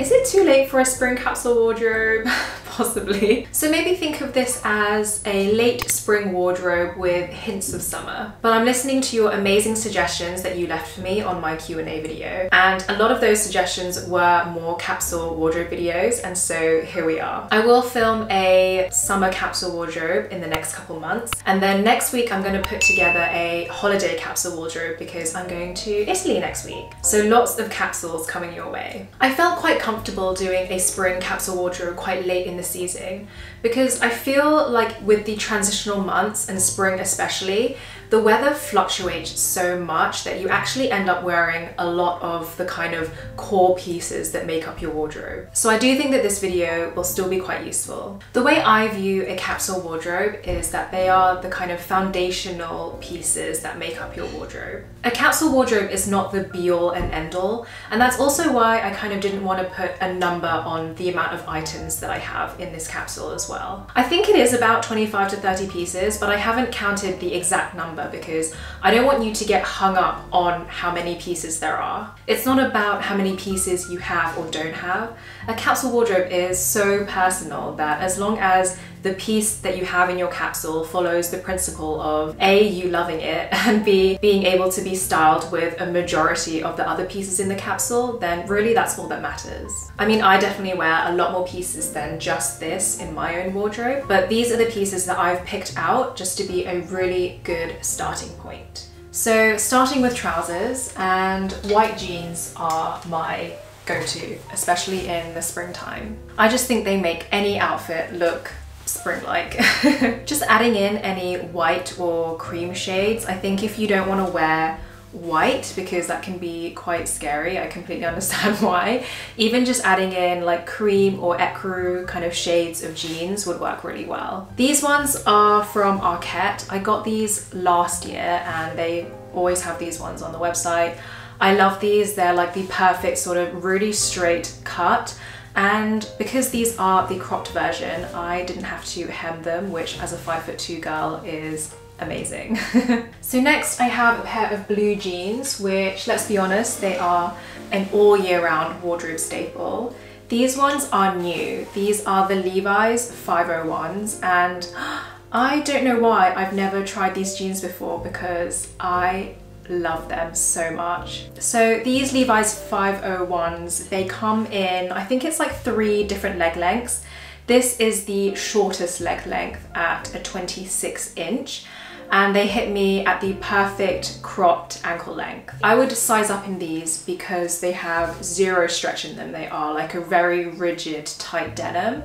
Is it too late for a spring capsule wardrobe? Possibly. So maybe think of this as a late spring wardrobe with hints of summer. But I'm listening to your amazing suggestions that you left for me on my Q&A video. And a lot of those suggestions were more capsule wardrobe videos. And so here we are. I will film a summer capsule wardrobe in the next couple months. And then next week, I'm going to put together a holiday capsule wardrobe because I'm going to Italy next week. So lots of capsules coming your way. I felt quite comfortable doing a spring capsule wardrobe quite late in the season because I feel like with the transitional months and spring especially, the weather fluctuates so much that you actually end up wearing a lot of the kind of core pieces that make up your wardrobe. So I do think that this video will still be quite useful. The way I view a capsule wardrobe is that they are the kind of foundational pieces that make up your wardrobe. A capsule wardrobe is not the be all and end all, and that's also why I kind of didn't want to put a number on the amount of items that I have in this capsule as well. I think it is about 25 to 30 pieces, but I haven't counted the exact number number because I don't want you to get hung up on how many pieces there are. It's not about how many pieces you have or don't have. A capsule wardrobe is so personal that as long as the piece that you have in your capsule follows the principle of A, you loving it, and B, being able to be styled with a majority of the other pieces in the capsule, then really that's all that matters. I mean, I definitely wear a lot more pieces than just this in my own wardrobe, but these are the pieces that I've picked out just to be a really good starting point. So starting with trousers and white jeans are my go-to, especially in the springtime. I just think they make any outfit look spring-like. Just adding in any white or cream shades. I think if you don't want to wear white because that can be quite scary. I completely understand why. Even just adding in like cream or ecru kind of shades of jeans would work really well. These ones are from Arket. I got these last year and they always have these ones on the website. I love these. They're like the perfect sort of really straight cut and because these are the cropped version, I didn't have to hem them, which as a five foot two girl is amazing. so next I have a pair of blue jeans, which let's be honest, they are an all year round wardrobe staple. These ones are new. These are the Levi's 501s and I don't know why I've never tried these jeans before because I love them so much. So these Levi's 501s, they come in, I think it's like three different leg lengths. This is the shortest leg length at a 26 inch and they hit me at the perfect cropped ankle length. I would size up in these because they have zero stretch in them. They are like a very rigid, tight denim,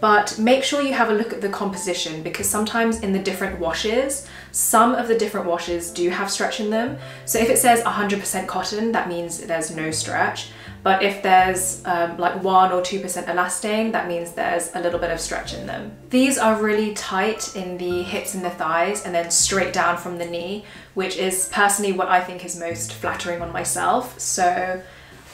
but make sure you have a look at the composition because sometimes in the different washes, some of the different washes do have stretch in them. So if it says 100% cotton, that means there's no stretch. But if there's um, like one or 2% elastane, that means there's a little bit of stretch in them. These are really tight in the hips and the thighs and then straight down from the knee, which is personally what I think is most flattering on myself. So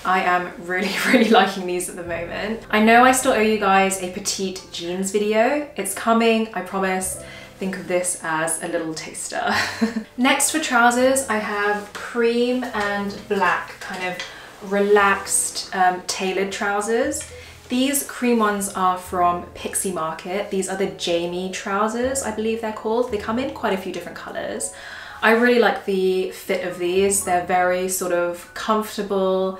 I am really, really liking these at the moment. I know I still owe you guys a petite jeans video. It's coming, I promise. Think of this as a little taster. Next for trousers, I have cream and black kind of relaxed um, tailored trousers. These cream ones are from Pixie Market. These are the Jamie trousers, I believe they're called. They come in quite a few different colors. I really like the fit of these. They're very sort of comfortable,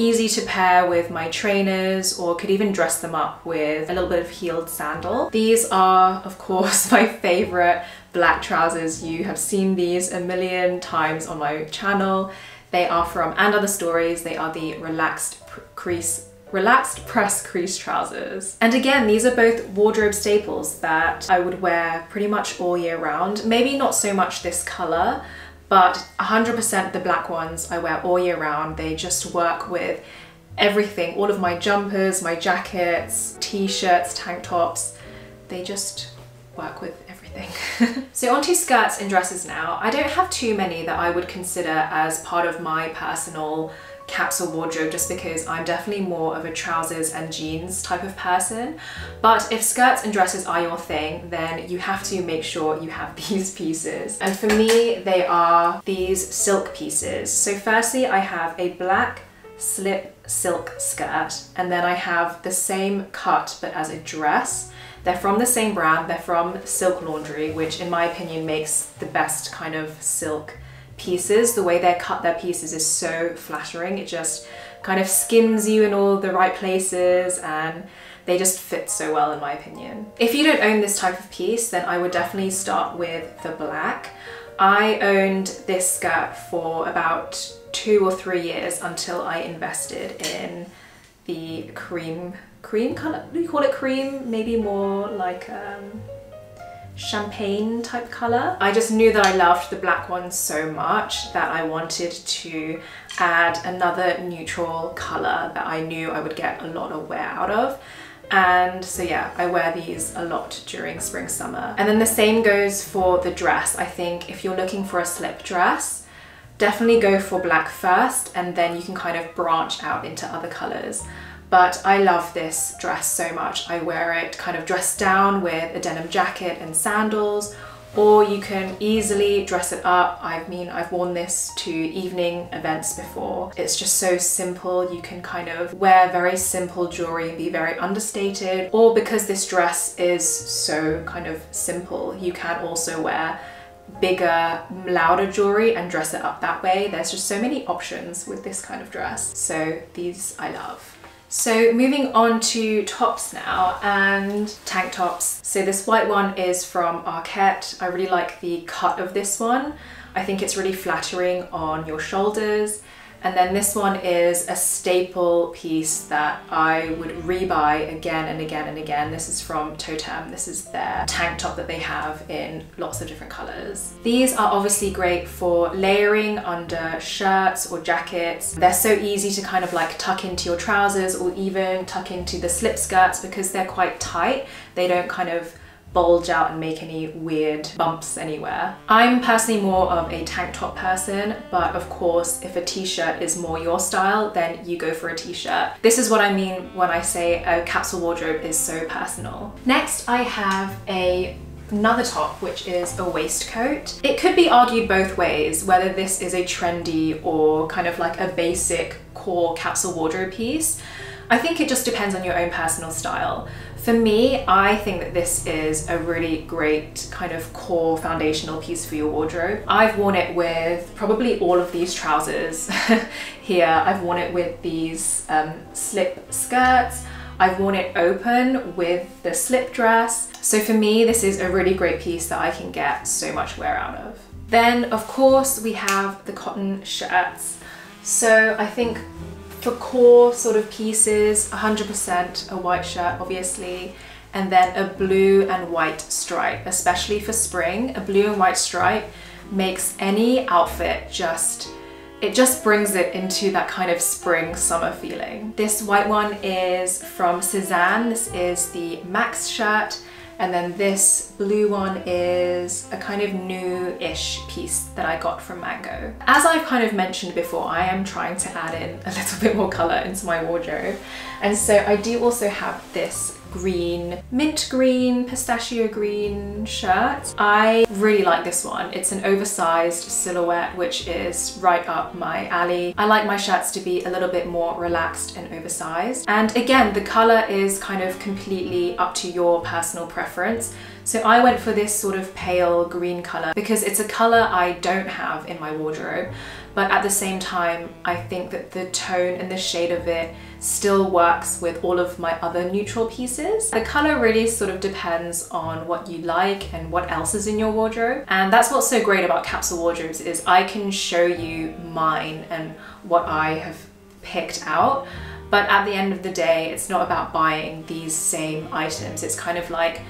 easy to pair with my trainers or could even dress them up with a little bit of heeled sandal. These are, of course, my favorite black trousers. You have seen these a million times on my channel. They are from And Other Stories. They are the relaxed crease relaxed press crease trousers. And again, these are both wardrobe staples that I would wear pretty much all year round. Maybe not so much this color, but 100% the black ones I wear all year round. They just work with everything, all of my jumpers, my jackets, t-shirts, tank tops. They just work with everything. so onto skirts and dresses now. I don't have too many that I would consider as part of my personal capsule wardrobe just because I'm definitely more of a trousers and jeans type of person. But if skirts and dresses are your thing, then you have to make sure you have these pieces. And for me, they are these silk pieces. So firstly, I have a black slip silk skirt and then I have the same cut but as a dress. They're from the same brand, they're from Silk Laundry, which in my opinion makes the best kind of silk pieces. The way they cut their pieces is so flattering. It just kind of skims you in all the right places and they just fit so well in my opinion. If you don't own this type of piece, then I would definitely start with the black. I owned this skirt for about two or three years until I invested in the cream, cream color, do you call it cream? Maybe more like um, champagne type color. I just knew that I loved the black one so much that I wanted to add another neutral color that I knew I would get a lot of wear out of. And so yeah, I wear these a lot during spring, summer. And then the same goes for the dress. I think if you're looking for a slip dress, definitely go for black first and then you can kind of branch out into other colors. But I love this dress so much. I wear it kind of dressed down with a denim jacket and sandals or you can easily dress it up. I mean, I've worn this to evening events before. It's just so simple. You can kind of wear very simple jewelry and be very understated. Or because this dress is so kind of simple, you can also wear bigger, louder jewelry and dress it up that way. There's just so many options with this kind of dress. So these I love. So moving on to tops now and tank tops. So this white one is from Arket. I really like the cut of this one. I think it's really flattering on your shoulders and then this one is a staple piece that I would rebuy again and again and again. This is from Toteme. This is their tank top that they have in lots of different colors. These are obviously great for layering under shirts or jackets. They're so easy to kind of like tuck into your trousers or even tuck into the slip skirts because they're quite tight. They don't kind of bulge out and make any weird bumps anywhere. I'm personally more of a tank top person, but of course, if a t-shirt is more your style, then you go for a t-shirt. This is what I mean when I say a capsule wardrobe is so personal. Next, I have a another top which is a waistcoat. It could be argued both ways whether this is a trendy or kind of like a basic core capsule wardrobe piece. I think it just depends on your own personal style. For me, I think that this is a really great kind of core foundational piece for your wardrobe. I've worn it with probably all of these trousers here. I've worn it with these um, slip skirts. I've worn it open with the slip dress. So for me, this is a really great piece that I can get so much wear out of. Then of course we have the cotton shirts. So I think for core sort of pieces, 100% a white shirt, obviously, and then a blue and white stripe, especially for spring. A blue and white stripe makes any outfit just, it just brings it into that kind of spring summer feeling. This white one is from Sézane. This is the Max shirt and then this blue one is a kind of new-ish piece that I got from Mango. As I've kind of mentioned before, I am trying to add in a little bit more color into my wardrobe. And so I do also have this green, mint green, pistachio green shirt. I really like this one. It's an oversized silhouette, which is right up my alley. I like my shirts to be a little bit more relaxed and oversized. And again, the color is kind of completely up to your personal preference. So I went for this sort of pale green color because it's a color I don't have in my wardrobe, but at the same time, I think that the tone and the shade of it still works with all of my other neutral pieces. The color really sort of depends on what you like and what else is in your wardrobe. And that's what's so great about capsule wardrobes is I can show you mine and what I have picked out. But at the end of the day, it's not about buying these same items. It's kind of like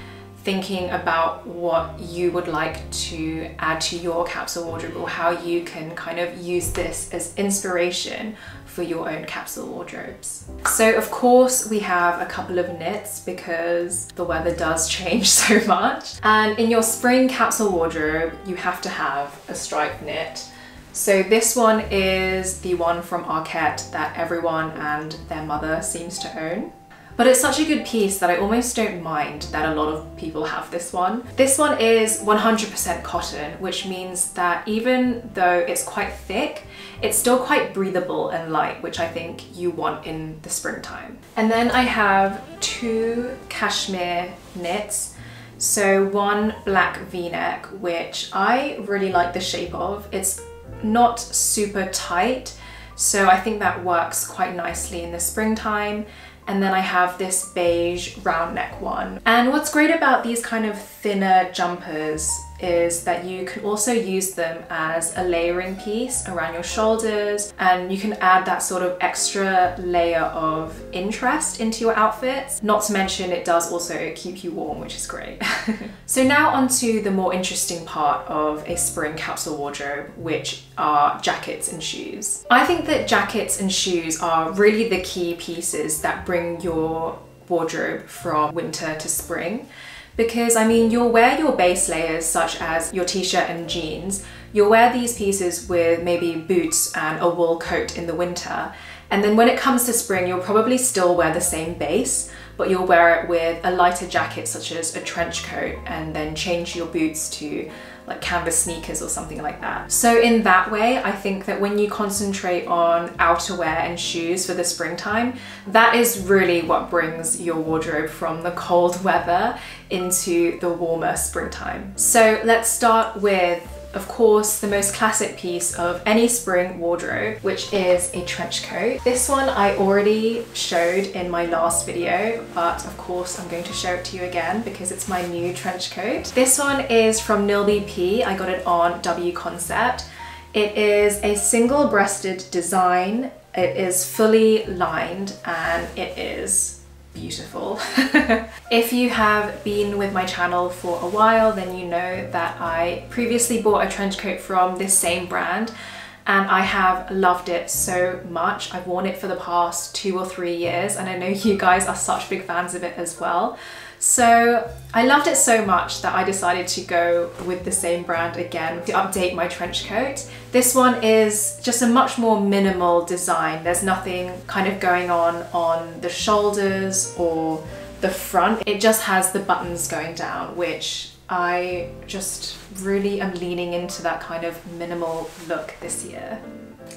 thinking about what you would like to add to your capsule wardrobe or how you can kind of use this as inspiration for your own capsule wardrobes. So of course we have a couple of knits because the weather does change so much. And in your spring capsule wardrobe, you have to have a striped knit. So this one is the one from Arket that everyone and their mother seems to own. But it's such a good piece that I almost don't mind that a lot of people have this one. This one is 100% cotton, which means that even though it's quite thick, it's still quite breathable and light, which I think you want in the springtime. And then I have two cashmere knits. So one black v-neck, which I really like the shape of. It's not super tight, so I think that works quite nicely in the springtime and then I have this beige round neck one. And what's great about these kind of thinner jumpers is that you can also use them as a layering piece around your shoulders and you can add that sort of extra layer of interest into your outfits. Not to mention it does also keep you warm, which is great. so now onto the more interesting part of a spring capsule wardrobe, which are jackets and shoes. I think that jackets and shoes are really the key pieces that bring your wardrobe from winter to spring because I mean you'll wear your base layers such as your t-shirt and jeans. You'll wear these pieces with maybe boots and a wool coat in the winter. And then when it comes to spring you'll probably still wear the same base but you'll wear it with a lighter jacket such as a trench coat and then change your boots to like canvas sneakers or something like that. So in that way, I think that when you concentrate on outerwear and shoes for the springtime, that is really what brings your wardrobe from the cold weather into the warmer springtime. So let's start with of course, the most classic piece of any spring wardrobe, which is a trench coat. This one I already showed in my last video, but of course I'm going to show it to you again because it's my new trench coat. This one is from Nilby P. I got it on W Concept. It is a single-breasted design. It is fully lined and it is beautiful. if you have been with my channel for a while, then you know that I previously bought a trench coat from this same brand and I have loved it so much. I've worn it for the past two or three years and I know you guys are such big fans of it as well. So I loved it so much that I decided to go with the same brand again to update my trench coat. This one is just a much more minimal design. There's nothing kind of going on on the shoulders or the front. It just has the buttons going down, which I just really am leaning into that kind of minimal look this year.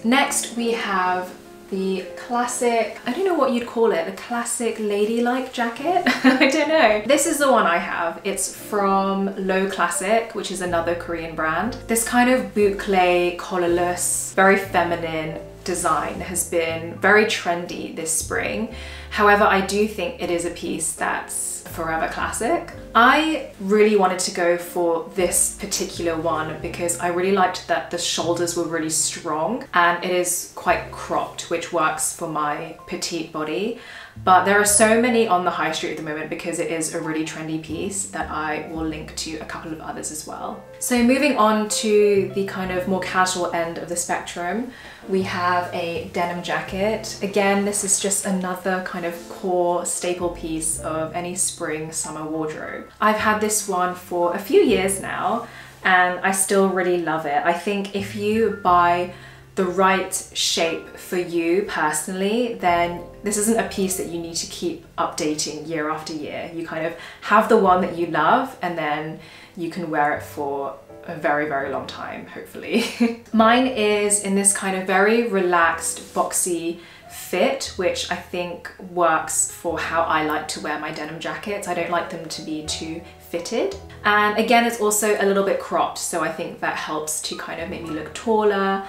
Next we have the classic, I don't know what you'd call it, the classic ladylike jacket? I don't know. This is the one I have. It's from Low Classic, which is another Korean brand. This kind of boucle, collarless, very feminine design has been very trendy this spring. However, I do think it is a piece that's forever classic. I really wanted to go for this particular one because I really liked that the shoulders were really strong and it is quite cropped, which works for my petite body. But there are so many on the high street at the moment because it is a really trendy piece that I will link to a couple of others as well. So moving on to the kind of more casual end of the spectrum, we have a denim jacket. Again, this is just another kind of core staple piece of any spring summer wardrobe. I've had this one for a few years now and I still really love it. I think if you buy the right shape for you personally, then this isn't a piece that you need to keep updating year after year. You kind of have the one that you love and then you can wear it for a very, very long time, hopefully. Mine is in this kind of very relaxed, boxy fit, which I think works for how I like to wear my denim jackets. I don't like them to be too fitted. And again, it's also a little bit cropped, so I think that helps to kind of make me look taller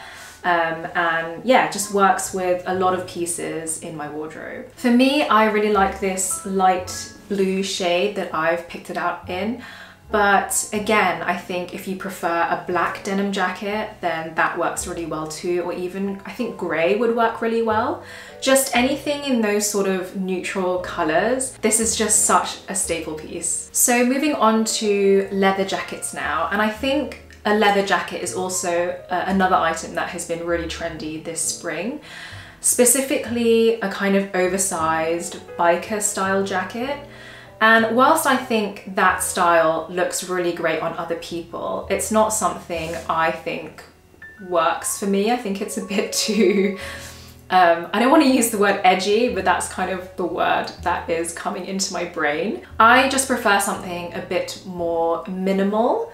um, and yeah, just works with a lot of pieces in my wardrobe. For me, I really like this light blue shade that I've picked it out in. But again, I think if you prefer a black denim jacket, then that works really well too. Or even, I think gray would work really well. Just anything in those sort of neutral colors. This is just such a staple piece. So moving on to leather jackets now. And I think a leather jacket is also uh, another item that has been really trendy this spring. Specifically a kind of oversized biker style jacket. And whilst I think that style looks really great on other people, it's not something I think works for me. I think it's a bit too Um, I don't want to use the word edgy, but that's kind of the word that is coming into my brain. I just prefer something a bit more minimal.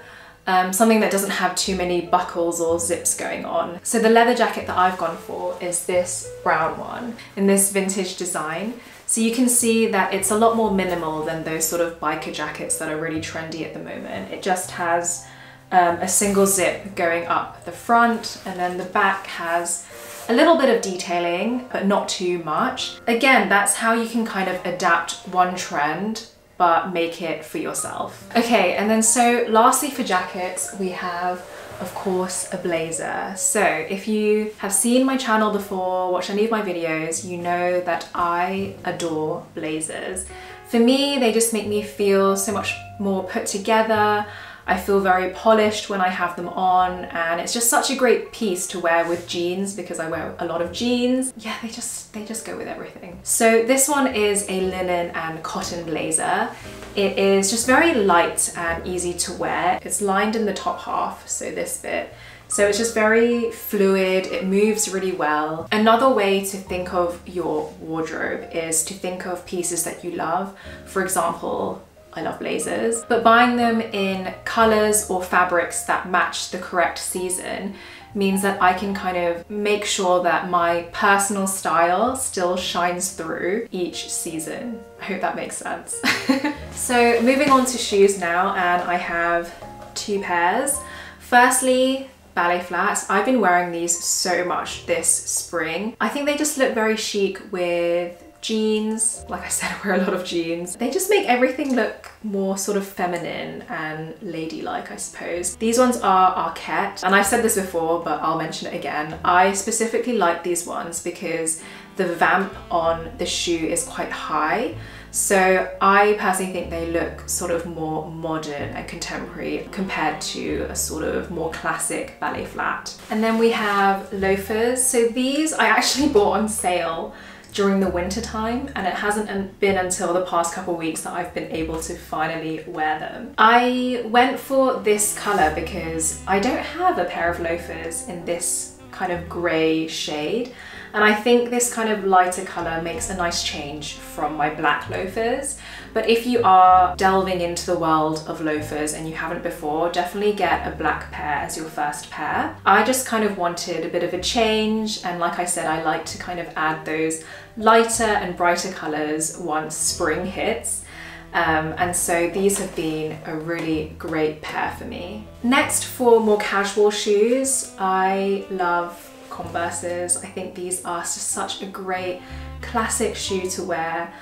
Um, something that doesn't have too many buckles or zips going on. So the leather jacket that I've gone for is this brown one in this vintage design. So you can see that it's a lot more minimal than those sort of biker jackets that are really trendy at the moment. It just has um, a single zip going up the front and then the back has a little bit of detailing, but not too much. Again, that's how you can kind of adapt one trend but make it for yourself. Okay, and then so lastly for jackets, we have of course a blazer. So if you have seen my channel before, watched any of my videos, you know that I adore blazers. For me, they just make me feel so much more put together. I feel very polished when I have them on and it's just such a great piece to wear with jeans because I wear a lot of jeans. Yeah, they just they just go with everything. So this one is a linen and cotton blazer. It is just very light and easy to wear. It's lined in the top half, so this bit. So it's just very fluid, it moves really well. Another way to think of your wardrobe is to think of pieces that you love. For example, I love blazers, but buying them in colors or fabrics that match the correct season means that I can kind of make sure that my personal style still shines through each season. I hope that makes sense. so moving on to shoes now and I have two pairs. Firstly, ballet flats. I've been wearing these so much this spring. I think they just look very chic with jeans. Like I said, I wear a lot of jeans. They just make everything look more sort of feminine and ladylike, I suppose. These ones are Arket, and I've said this before, but I'll mention it again. I specifically like these ones because the vamp on the shoe is quite high. So I personally think they look sort of more modern and contemporary compared to a sort of more classic ballet flat. And then we have loafers. So these I actually bought on sale during the winter time and it hasn't been until the past couple weeks that I've been able to finally wear them. I went for this colour because I don't have a pair of loafers in this kind of grey shade and I think this kind of lighter colour makes a nice change from my black loafers. But if you are delving into the world of loafers and you haven't before, definitely get a black pair as your first pair. I just kind of wanted a bit of a change and like I said, I like to kind of add those lighter and brighter colours once spring hits. Um, and so these have been a really great pair for me. Next for more casual shoes, I love Converses. I think these are such a great classic shoe to wear.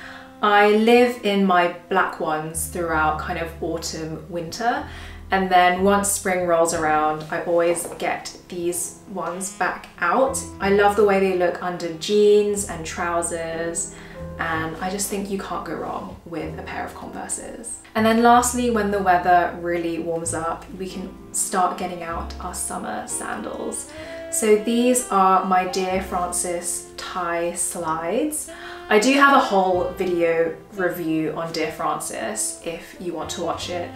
I live in my black ones throughout kind of autumn, winter, and then once spring rolls around, I always get these ones back out. I love the way they look under jeans and trousers, and I just think you can't go wrong with a pair of Converses. And then lastly, when the weather really warms up, we can start getting out our summer sandals. So these are my Dear Frances tie slides. I do have a whole video review on Dear Frances if you want to watch it,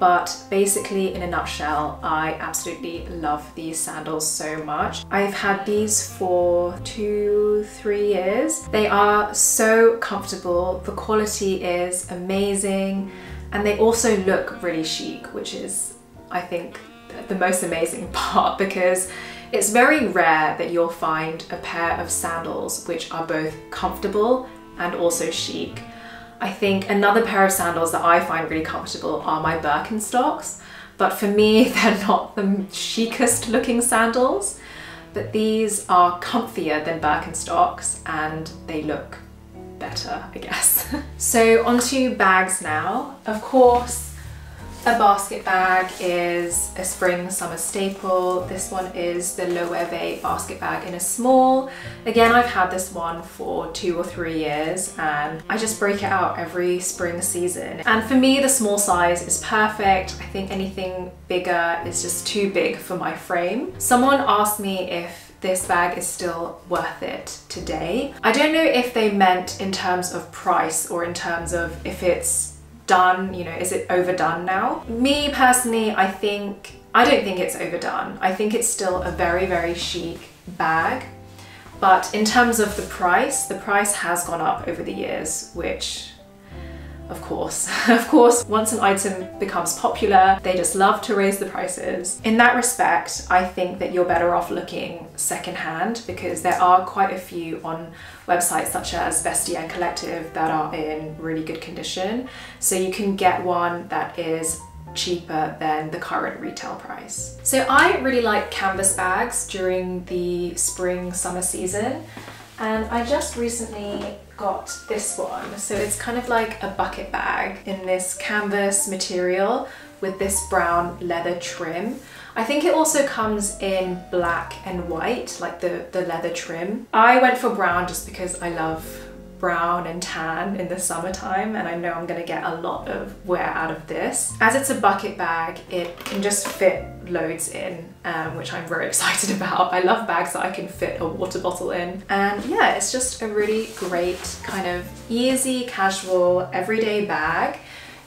but basically in a nutshell, I absolutely love these sandals so much. I've had these for two, three years. They are so comfortable, the quality is amazing, and they also look really chic, which is, I think, the most amazing part because it's very rare that you'll find a pair of sandals which are both comfortable and also chic. I think another pair of sandals that I find really comfortable are my Birkenstocks, but for me they're not the chicest looking sandals, but these are comfier than Birkenstocks and they look better, I guess. so onto bags now. Of course, a basket bag is a spring summer staple. This one is the Loewe basket bag in a small. Again, I've had this one for two or three years and I just break it out every spring season. And for me, the small size is perfect. I think anything bigger is just too big for my frame. Someone asked me if this bag is still worth it today. I don't know if they meant in terms of price or in terms of if it's done, you know, is it overdone now? Me personally, I think, I don't think it's overdone. I think it's still a very, very chic bag. But in terms of the price, the price has gone up over the years, which of course. of course, once an item becomes popular, they just love to raise the prices. In that respect, I think that you're better off looking secondhand because there are quite a few on websites such as Vestiaire Collective that are in really good condition. So you can get one that is cheaper than the current retail price. So I really like canvas bags during the spring summer season and I just recently got this one. So it's kind of like a bucket bag in this canvas material with this brown leather trim. I think it also comes in black and white, like the, the leather trim. I went for brown just because I love brown and tan in the summertime and I know I'm gonna get a lot of wear out of this. As it's a bucket bag, it can just fit loads in, um, which I'm very excited about. I love bags that I can fit a water bottle in. And yeah, it's just a really great kind of easy, casual, everyday bag.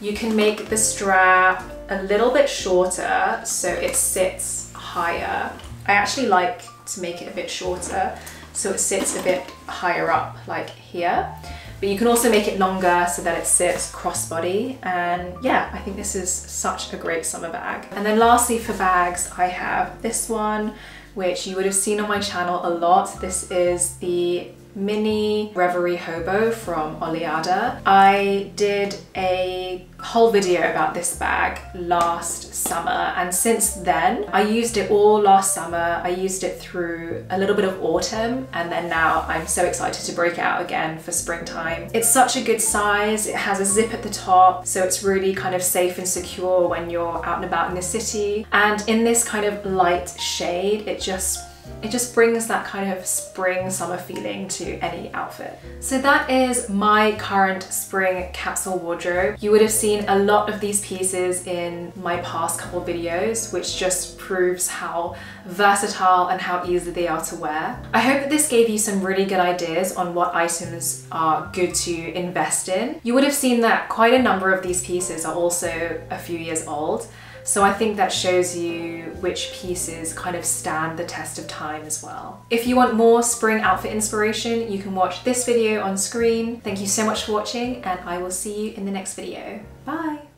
You can make the strap a little bit shorter so it sits higher. I actually like to make it a bit shorter so it sits a bit higher up like here. But you can also make it longer so that it sits crossbody. And yeah, I think this is such a great summer bag. And then lastly for bags, I have this one, which you would have seen on my channel a lot. This is the mini Reverie Hobo from Oleada. I did a whole video about this bag last summer and since then I used it all last summer. I used it through a little bit of autumn and then now I'm so excited to break out again for springtime. It's such a good size. It has a zip at the top so it's really kind of safe and secure when you're out and about in the city and in this kind of light shade it just it just brings that kind of spring summer feeling to any outfit. So that is my current spring capsule wardrobe. You would have seen a lot of these pieces in my past couple videos, which just proves how versatile and how easy they are to wear. I hope that this gave you some really good ideas on what items are good to invest in. You would have seen that quite a number of these pieces are also a few years old. So I think that shows you which pieces kind of stand the test of time as well. If you want more spring outfit inspiration, you can watch this video on screen. Thank you so much for watching and I will see you in the next video. Bye!